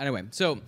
anyway, so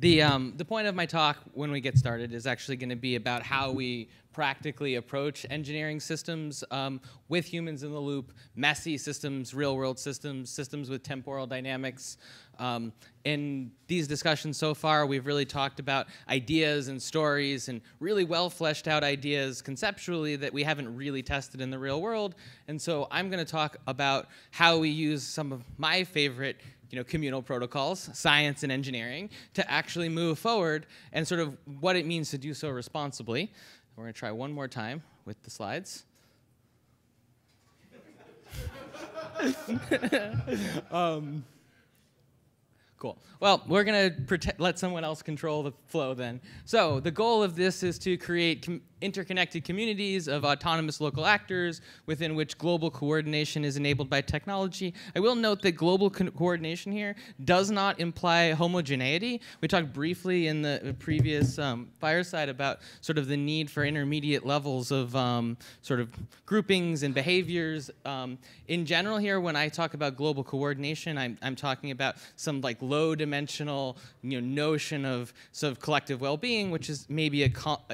the um, the point of my talk when we get started is actually going to be about how we practically approach engineering systems um, with humans in the loop, messy systems, real world systems, systems with temporal dynamics. Um, in these discussions so far, we've really talked about ideas and stories and really well fleshed out ideas conceptually that we haven't really tested in the real world. And so I'm going to talk about how we use some of my favorite you know, communal protocols, science and engineering, to actually move forward and sort of what it means to do so responsibly. We're going to try one more time with the slides. um, Cool. Well, we're going to let someone else control the flow then. So the goal of this is to create interconnected communities of autonomous local actors within which global coordination is enabled by technology. I will note that global co coordination here does not imply homogeneity. We talked briefly in the previous um, fireside about sort of the need for intermediate levels of um, sort of groupings and behaviors. Um, in general here, when I talk about global coordination, I'm, I'm talking about some like low dimensional you know, notion of sort of collective well-being, which is maybe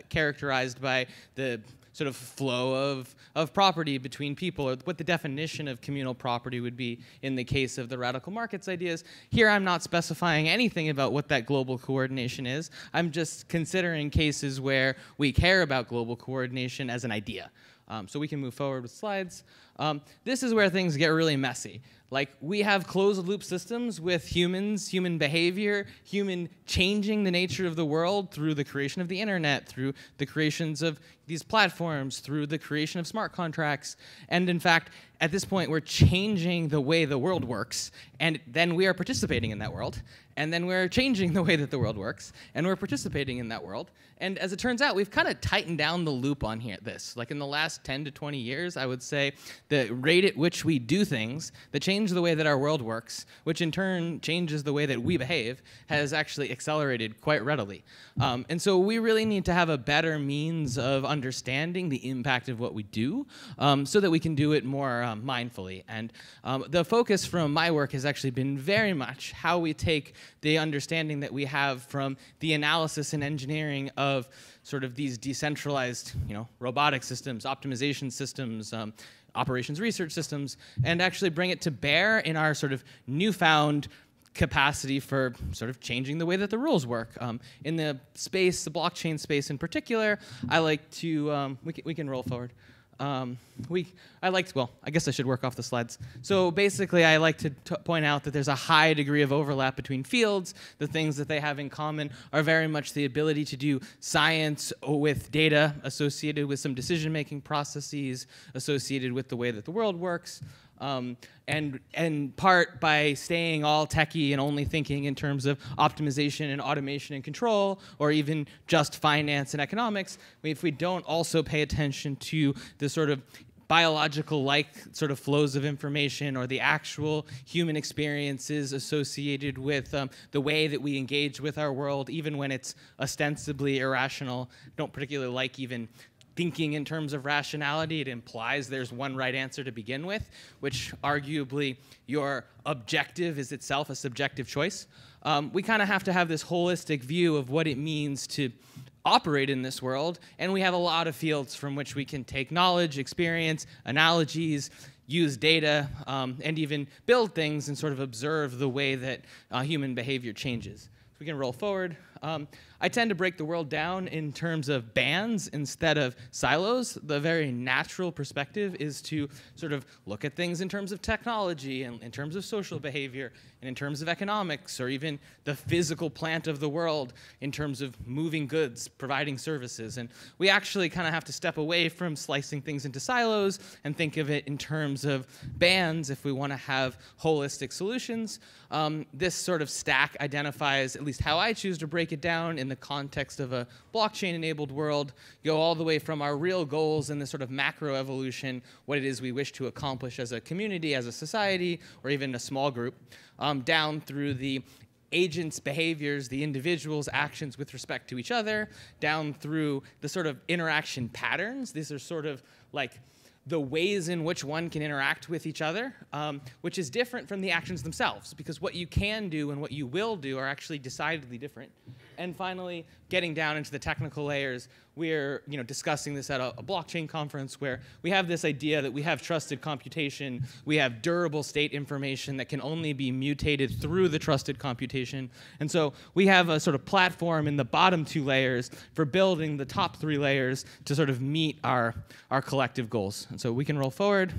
characterized by the sort of flow of, of property between people, or what the definition of communal property would be in the case of the radical markets ideas. Here I'm not specifying anything about what that global coordination is. I'm just considering cases where we care about global coordination as an idea. Um, so we can move forward with slides. Um, this is where things get really messy. Like we have closed loop systems with humans, human behavior, human changing the nature of the world through the creation of the internet, through the creations of these platforms, through the creation of smart contracts. And in fact, at this point, we're changing the way the world works, and then we are participating in that world, and then we're changing the way that the world works, and we're participating in that world. And as it turns out, we've kind of tightened down the loop on here. This, like in the last 10 to 20 years, I would say the rate at which we do things that change the way that our world works, which in turn changes the way that we behave, has actually accelerated quite readily. Um, and so we really need to have a better means of understanding the impact of what we do, um, so that we can do it more um, mindfully. And um, the focus from my work has actually been very much how we take the understanding that we have from the analysis and engineering of sort of these decentralized, you know, robotic systems, optimization systems, um, operations research systems, and actually bring it to bear in our sort of newfound capacity for sort of changing the way that the rules work. Um, in the space, the blockchain space in particular, I like to, um, we, can, we can roll forward. Um, we, I liked, well, I guess I should work off the slides. So basically, I like to point out that there's a high degree of overlap between fields. The things that they have in common are very much the ability to do science with data associated with some decision-making processes associated with the way that the world works. Um, and in part by staying all techie and only thinking in terms of optimization and automation and control, or even just finance and economics, if we don't also pay attention to the sort of biological like sort of flows of information or the actual human experiences associated with um, the way that we engage with our world, even when it's ostensibly irrational. Don't particularly like even thinking in terms of rationality. It implies there's one right answer to begin with, which arguably your objective is itself a subjective choice. Um, we kind of have to have this holistic view of what it means to operate in this world, and we have a lot of fields from which we can take knowledge, experience, analogies, use data, um, and even build things and sort of observe the way that uh, human behavior changes. So we can roll forward. Um, I tend to break the world down in terms of bands instead of silos. The very natural perspective is to sort of look at things in terms of technology and in terms of social behavior and in terms of economics or even the physical plant of the world in terms of moving goods, providing services. And we actually kind of have to step away from slicing things into silos and think of it in terms of bands if we want to have holistic solutions. Um, this sort of stack identifies at least how I choose to break it down in in the context of a blockchain enabled world, go all the way from our real goals and the sort of macro evolution, what it is we wish to accomplish as a community, as a society, or even a small group, um, down through the agents' behaviors, the individual's actions with respect to each other, down through the sort of interaction patterns. These are sort of like the ways in which one can interact with each other, um, which is different from the actions themselves, because what you can do and what you will do are actually decidedly different. And finally, getting down into the technical layers, we're you know, discussing this at a, a, blockchain conference where we have this idea that we have trusted computation, we have durable state information that can only be mutated through the trusted computation. And so we have a sort of platform in the bottom two layers for building the top three layers to sort of meet our, our collective goals. And so we can roll forward.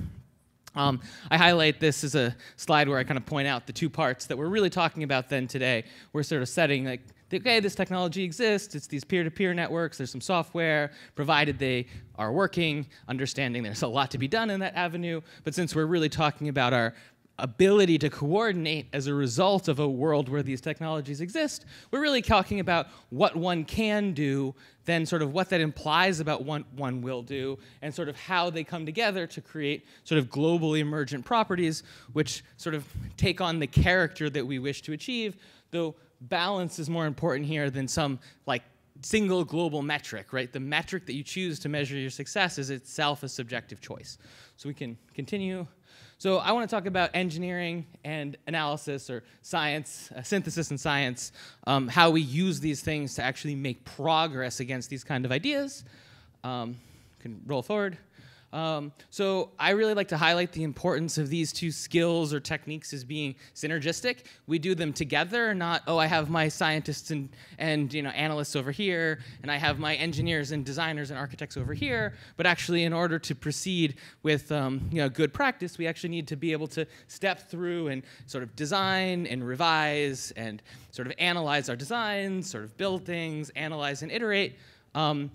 Um, I highlight this as a slide where I kind of point out the two parts that we're really talking about then today. We're sort of setting like okay, this technology exists, it's these peer-to-peer networks, there's some software, provided they are working, understanding there's a lot to be done in that avenue, but since we're really talking about our ability to coordinate as a result of a world where these technologies exist, we're really talking about what one can do, then sort of what that implies about what one will do, and sort of how they come together to create sort of globally emergent properties, which sort of take on the character that we wish to achieve, though balance is more important here than some like single global metric, right? The metric that you choose to measure your success is itself a subjective choice. So we can continue. So I want to talk about engineering and analysis or science, uh, synthesis and science, um, how we use these things to actually make progress against these kind of ideas. Um, can roll forward. Um, so I really like to highlight the importance of these two skills or techniques as being synergistic. We do them together, not, oh, I have my scientists and, and you know, analysts over here, and I have my engineers and designers and architects over here, but actually in order to proceed with um, you know, good practice, we actually need to be able to step through and sort of design and revise and sort of analyze our designs, sort of build things, analyze and iterate. Um,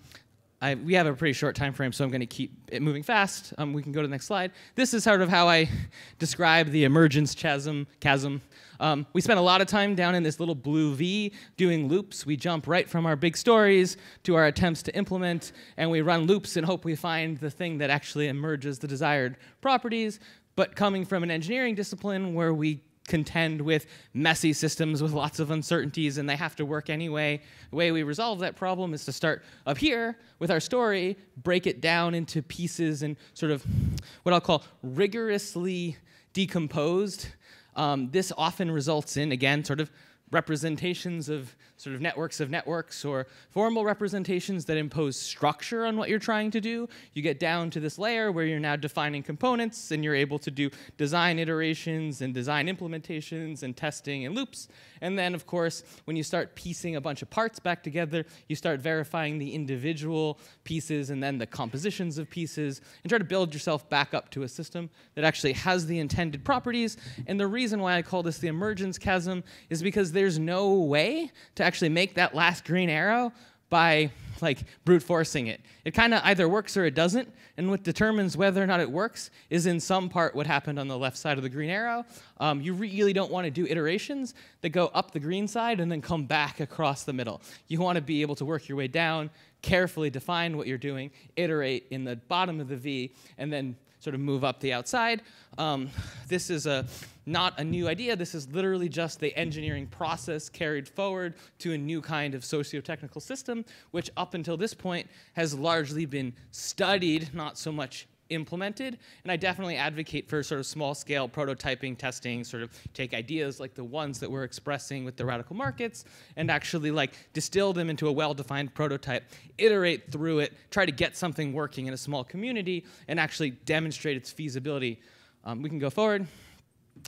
I, we have a pretty short time frame, so I'm going to keep it moving fast. Um, we can go to the next slide. This is sort of how I describe the emergence chasm. chasm. Um, we spend a lot of time down in this little blue V doing loops. We jump right from our big stories to our attempts to implement, and we run loops and hope we find the thing that actually emerges the desired properties. But coming from an engineering discipline where we contend with messy systems with lots of uncertainties and they have to work anyway. The way we resolve that problem is to start up here with our story, break it down into pieces and sort of what I'll call rigorously decomposed. Um, this often results in, again, sort of representations of sort of networks of networks or formal representations that impose structure on what you're trying to do. You get down to this layer where you're now defining components and you're able to do design iterations and design implementations and testing and loops. And then, of course, when you start piecing a bunch of parts back together, you start verifying the individual pieces and then the compositions of pieces and try to build yourself back up to a system that actually has the intended properties. And the reason why I call this the emergence chasm is because there's no way to actually make that last green arrow by like brute forcing it. It kind of either works or it doesn't, and what determines whether or not it works is in some part what happened on the left side of the green arrow. Um, you really don't want to do iterations that go up the green side and then come back across the middle. You want to be able to work your way down, carefully define what you're doing, iterate in the bottom of the V, and then sort of move up the outside. Um, this is a, not a new idea. This is literally just the engineering process carried forward to a new kind of socio-technical system, which up until this point has largely been studied, not so much implemented. And I definitely advocate for sort of small scale prototyping, testing, sort of take ideas like the ones that we're expressing with the radical markets and actually like distill them into a well-defined prototype, iterate through it, try to get something working in a small community and actually demonstrate its feasibility. Um, we can go forward.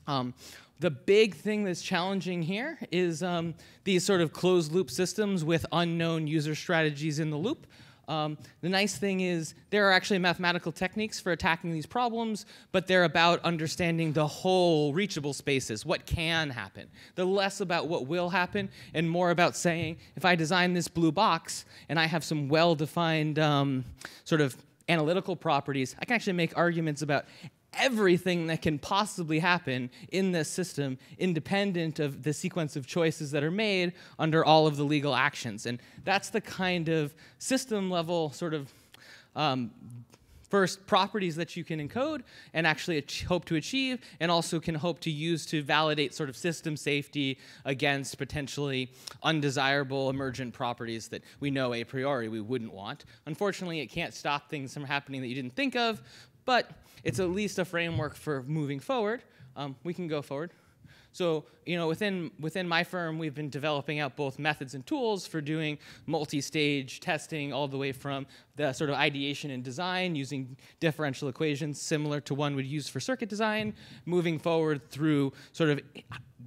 Um, the big thing that's challenging here is um, these sort of closed loop systems with unknown user strategies in the loop. Um, the nice thing is there are actually mathematical techniques for attacking these problems, but they're about understanding the whole reachable spaces, what can happen. They're less about what will happen and more about saying, if I design this blue box and I have some well-defined um, sort of analytical properties, I can actually make arguments about everything that can possibly happen in this system, independent of the sequence of choices that are made under all of the legal actions. And that's the kind of system level sort of um, first properties that you can encode and actually hope to achieve, and also can hope to use to validate sort of system safety against potentially undesirable emergent properties that we know a priori we wouldn't want. Unfortunately, it can't stop things from happening that you didn't think of, but it's at least a framework for moving forward. Um, we can go forward. So, you know, within, within my firm, we've been developing out both methods and tools for doing multi-stage testing all the way from the sort of ideation and design using differential equations similar to one we'd use for circuit design, moving forward through sort of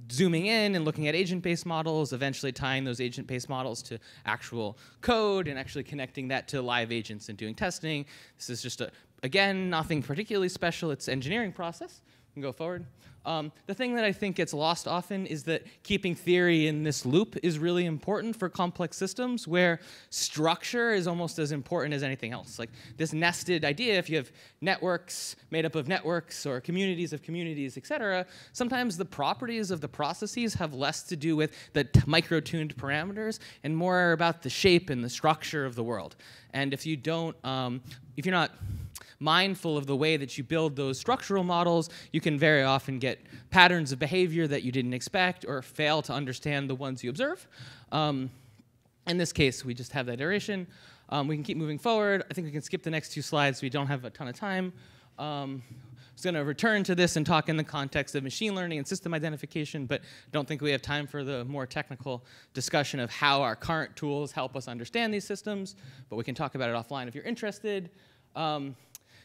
zooming in and looking at agent-based models, eventually tying those agent-based models to actual code and actually connecting that to live agents and doing testing. This is just a, again, nothing particularly special. It's engineering process. We can go forward. Um, the thing that I think gets lost often is that keeping theory in this loop is really important for complex systems where structure is almost as important as anything else. Like this nested idea, if you have networks made up of networks or communities of communities, et cetera, sometimes the properties of the processes have less to do with the micro-tuned parameters and more about the shape and the structure of the world. And if you don't, um, if you're not mindful of the way that you build those structural models, you can very often get patterns of behavior that you didn't expect or fail to understand the ones you observe. Um, in this case, we just have that iteration. Um, we can keep moving forward. I think we can skip the next two slides. We don't have a ton of time. Um, I was going to return to this and talk in the context of machine learning and system identification, but I don't think we have time for the more technical discussion of how our current tools help us understand these systems, but we can talk about it offline if you're interested. Um,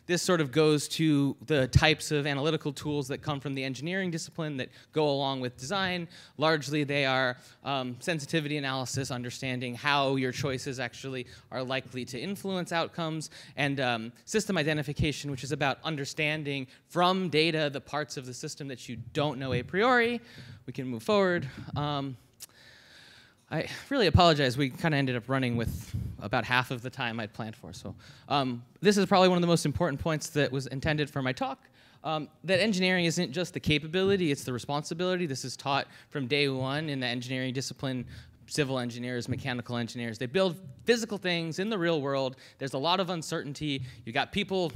this sort of goes to the types of analytical tools that come from the engineering discipline that go along with design. Largely, they are um, sensitivity analysis, understanding how your choices actually are likely to influence outcomes, and um, system identification, which is about understanding from data the parts of the system that you don't know a priori. We can move forward. Um, I really apologize. We kind of ended up running with about half of the time I'd planned for. So um, this is probably one of the most important points that was intended for my talk. Um, that engineering isn't just the capability, it's the responsibility. This is taught from day one in the engineering discipline civil engineers, mechanical engineers. They build physical things in the real world. There's a lot of uncertainty. You got people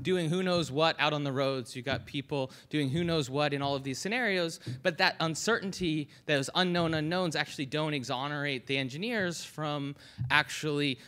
doing who knows what out on the roads. You've got people doing who knows what in all of these scenarios. But that uncertainty, those unknown unknowns, actually don't exonerate the engineers from actually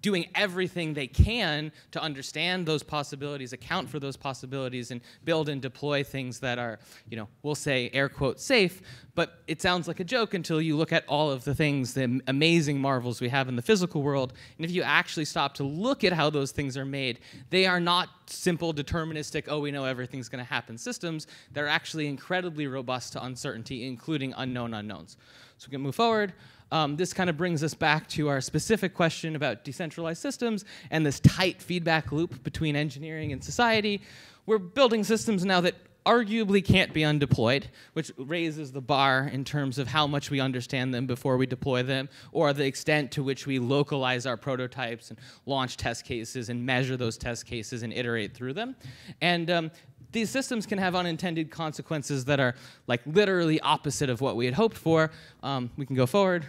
doing everything they can to understand those possibilities, account for those possibilities, and build and deploy things that are, you know, we'll say air quote safe, but it sounds like a joke until you look at all of the things, the amazing marvels we have in the physical world. And if you actually stop to look at how those things are made, they are not simple deterministic, oh, we know everything's going to happen systems. They're actually incredibly robust to uncertainty, including unknown unknowns. So we can move forward. Um, this kind of brings us back to our specific question about decentralized systems and this tight feedback loop between engineering and society. We're building systems now that arguably can't be undeployed, which raises the bar in terms of how much we understand them before we deploy them, or the extent to which we localize our prototypes and launch test cases and measure those test cases and iterate through them. And um, these systems can have unintended consequences that are like literally opposite of what we had hoped for. Um, we can go forward.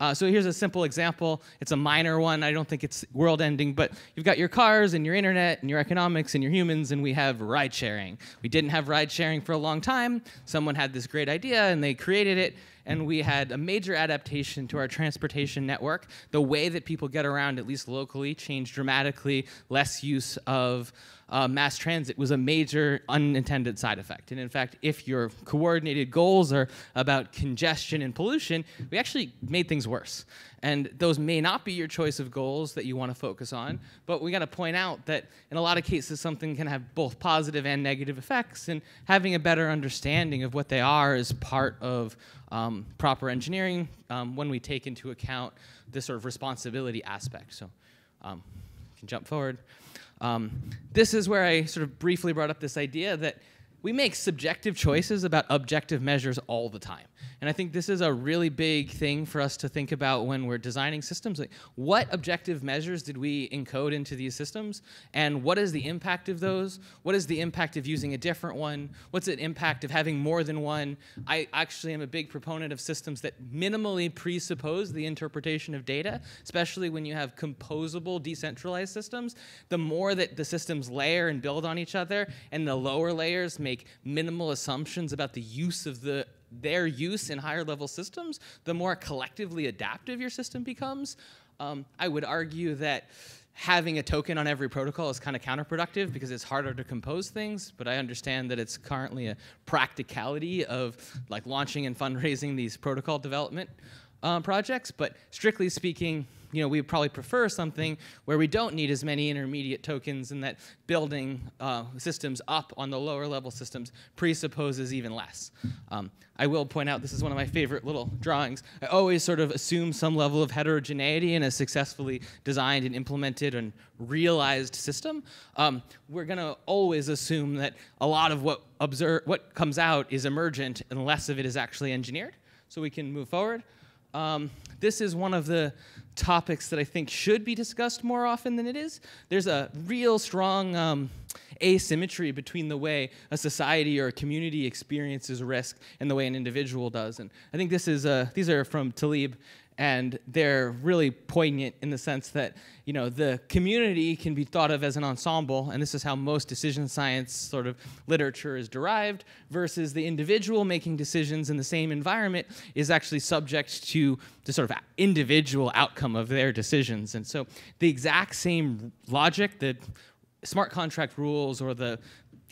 Uh, so here's a simple example. It's a minor one. I don't think it's world ending, but you've got your cars and your internet and your economics and your humans, and we have ride sharing. We didn't have ride sharing for a long time. Someone had this great idea and they created it, and we had a major adaptation to our transportation network. The way that people get around, at least locally, changed dramatically. Less use of uh, mass transit was a major unintended side effect. And in fact, if your coordinated goals are about congestion and pollution, we actually made things worse. And those may not be your choice of goals that you want to focus on, but we got to point out that in a lot of cases, something can have both positive and negative effects, and having a better understanding of what they are is part of um, proper engineering um, when we take into account this sort of responsibility aspect. So, um, can jump forward. Um, this is where I sort of briefly brought up this idea that we make subjective choices about objective measures all the time. And I think this is a really big thing for us to think about when we're designing systems. Like, what objective measures did we encode into these systems? And what is the impact of those? What is the impact of using a different one? What's the impact of having more than one? I actually am a big proponent of systems that minimally presuppose the interpretation of data, especially when you have composable decentralized systems. The more that the systems layer and build on each other, and the lower layers make minimal assumptions about the use of the their use in higher level systems, the more collectively adaptive your system becomes. Um, I would argue that having a token on every protocol is kind of counterproductive because it's harder to compose things, but I understand that it's currently a practicality of like launching and fundraising these protocol development uh, projects. But strictly speaking, you know, we probably prefer something where we don't need as many intermediate tokens and that building uh, systems up on the lower level systems presupposes even less. Um, I will point out, this is one of my favorite little drawings. I always sort of assume some level of heterogeneity in a successfully designed and implemented and realized system. Um, we're gonna always assume that a lot of what, observe, what comes out is emergent and less of it is actually engineered. So we can move forward. Um, this is one of the topics that I think should be discussed more often than it is. There's a real strong um, asymmetry between the way a society or a community experiences risk and the way an individual does. And I think this is uh, these are from Taleb and they're really poignant in the sense that you know the community can be thought of as an ensemble and this is how most decision science sort of literature is derived versus the individual making decisions in the same environment is actually subject to the sort of individual outcome of their decisions. And so the exact same logic that smart contract rules or the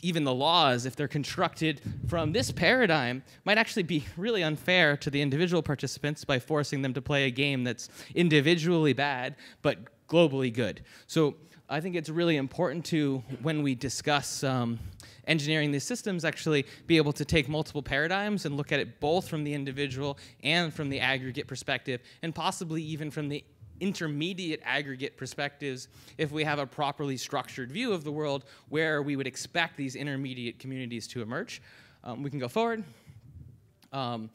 even the laws, if they're constructed from this paradigm, might actually be really unfair to the individual participants by forcing them to play a game that's individually bad but globally good. So I think it's really important to, when we discuss um, engineering these systems, actually be able to take multiple paradigms and look at it both from the individual and from the aggregate perspective, and possibly even from the intermediate aggregate perspectives if we have a properly structured view of the world where we would expect these intermediate communities to emerge. Um, we can go forward. Um,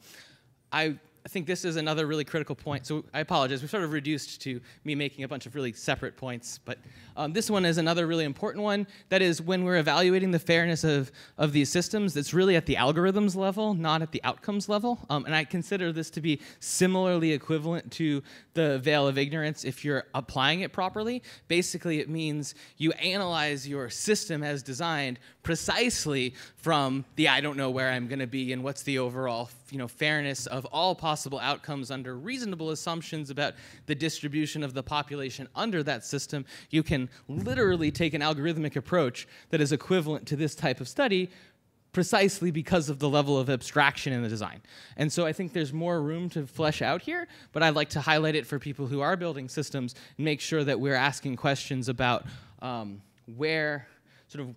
I I think this is another really critical point. So I apologize. We've sort of reduced to me making a bunch of really separate points. But um, this one is another really important one. That is when we're evaluating the fairness of, of these systems, it's really at the algorithms level, not at the outcomes level. Um, and I consider this to be similarly equivalent to the veil of ignorance if you're applying it properly. Basically, it means you analyze your system as designed precisely from the I don't know where I'm going to be and what's the overall you know, fairness of all possible outcomes under reasonable assumptions about the distribution of the population under that system, you can literally take an algorithmic approach that is equivalent to this type of study precisely because of the level of abstraction in the design. And so I think there's more room to flesh out here, but I'd like to highlight it for people who are building systems and make sure that we're asking questions about um, where sort of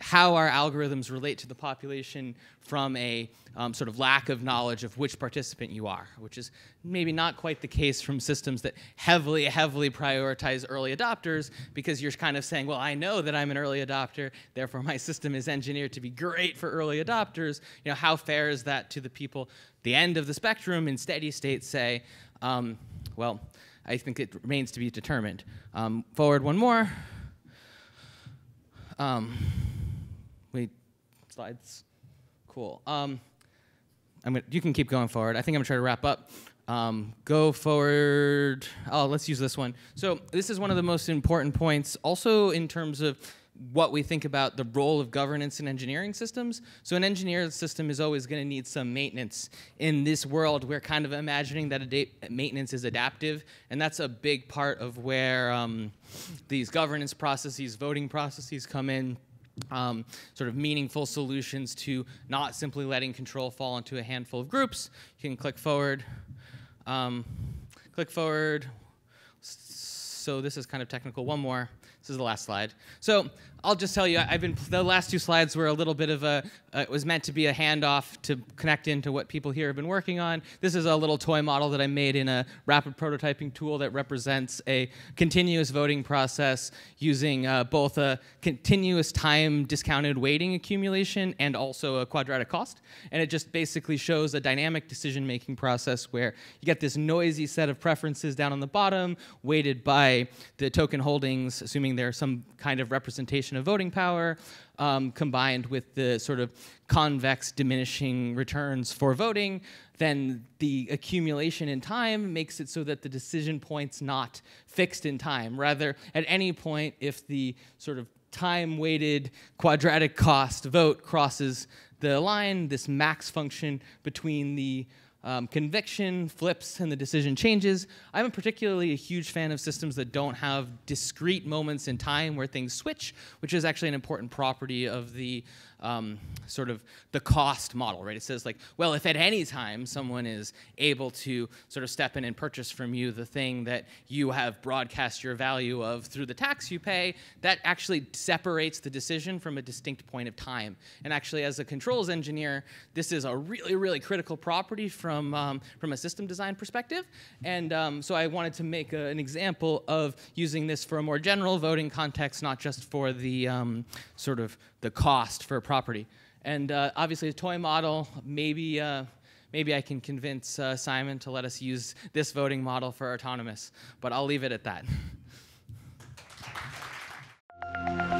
how our algorithms relate to the population from a um, sort of lack of knowledge of which participant you are, which is maybe not quite the case from systems that heavily, heavily prioritize early adopters because you're kind of saying, well, I know that I'm an early adopter, therefore my system is engineered to be great for early adopters. You know, how fair is that to the people the end of the spectrum in steady state say, um, well, I think it remains to be determined. Um, forward one more. Wait, slides. Cool. Um, I'm gonna, you can keep going forward. I think I'm gonna try to wrap up. Um, go forward. Oh, let's use this one. So this is one of the most important points, also in terms of what we think about the role of governance in engineering systems. So an engineered system is always going to need some maintenance. In this world, we're kind of imagining that maintenance is adaptive, and that's a big part of where um, these governance processes, voting processes come in. Um, sort of meaningful solutions to not simply letting control fall into a handful of groups. You can click forward. Um, click forward. So this is kind of technical. One more This is the last slide. So I'll just tell you, I've been the last two slides were a little bit of a. Uh, it was meant to be a handoff to connect into what people here have been working on. This is a little toy model that I made in a rapid prototyping tool that represents a continuous voting process using uh, both a continuous time discounted weighting accumulation and also a quadratic cost. And it just basically shows a dynamic decision-making process where you get this noisy set of preferences down on the bottom, weighted by the token holdings, assuming there's some kind of representation of voting power, um, combined with the sort of convex diminishing returns for voting, then the accumulation in time makes it so that the decision point's not fixed in time. Rather, at any point, if the sort of time weighted quadratic cost vote crosses the line, this max function between the um, conviction flips and the decision changes. I'm particularly a huge fan of systems that don't have discrete moments in time where things switch, which is actually an important property of the um, sort of the cost model, right? It says like, well, if at any time someone is able to sort of step in and purchase from you the thing that you have broadcast your value of through the tax you pay, that actually separates the decision from a distinct point of time. And actually, as a controls engineer, this is a really, really critical property from, um, from a system design perspective. And um, so I wanted to make a, an example of using this for a more general voting context, not just for the um, sort of the cost for a property. And uh, obviously, a toy model, maybe, uh, maybe I can convince uh, Simon to let us use this voting model for autonomous, but I'll leave it at that.